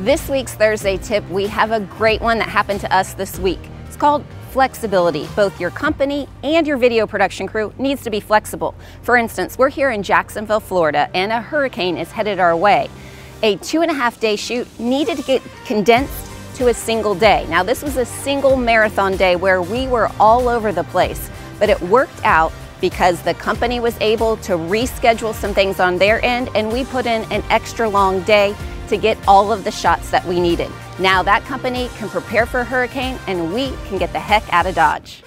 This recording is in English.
This week's Thursday tip, we have a great one that happened to us this week. It's called flexibility. Both your company and your video production crew needs to be flexible. For instance, we're here in Jacksonville, Florida, and a hurricane is headed our way. A two and a half day shoot needed to get condensed to a single day. Now, this was a single marathon day where we were all over the place, but it worked out because the company was able to reschedule some things on their end and we put in an extra long day to get all of the shots that we needed. Now that company can prepare for a hurricane and we can get the heck out of Dodge.